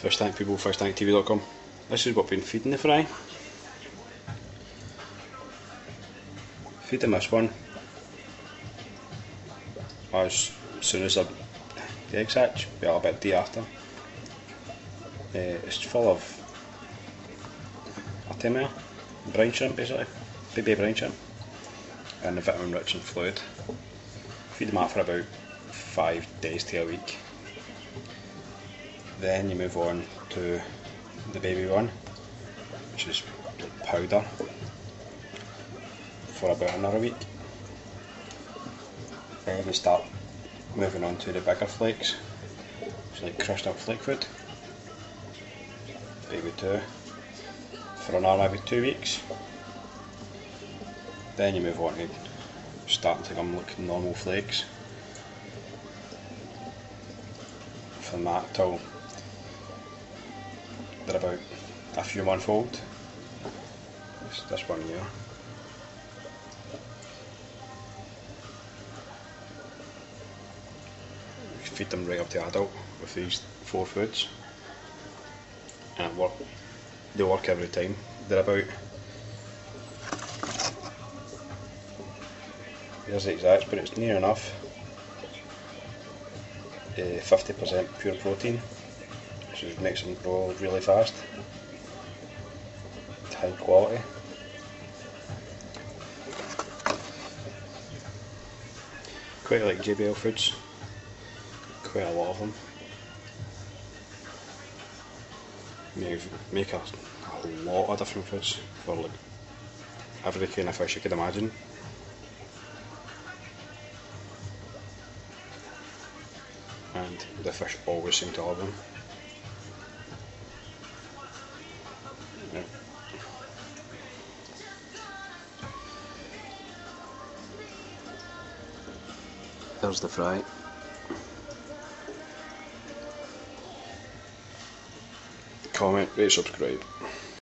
Fish Tank People, fishtanktv.com. This is what we've been feeding the fry. Feed them this one. As soon as the eggs hatch, well about a day after. Uh, it's full of artemia, brine shrimp basically, baby brine shrimp, and the vitamin rich in fluid. Feed them out for about five days to a week. Then you move on to the baby one, which is powder, for about another week. Then you start moving on to the bigger flakes, which like crushed up flake food. Baby two, for another maybe two weeks. Then you move on to starting to come like normal flakes. From that till they're about a few months old. This, this one here. Feed them right up to adult with these four foods. And work, they work every time. They're about here's the exact, but it's near enough. Uh, 50% pure protein, which makes them grow really fast. High quality. Quite like JBL foods, quite a lot of them. Make a, a lot of different foods for like every kind of fish you could imagine. and the fish always seem to love them. There's the fry. Comment, rate, subscribe.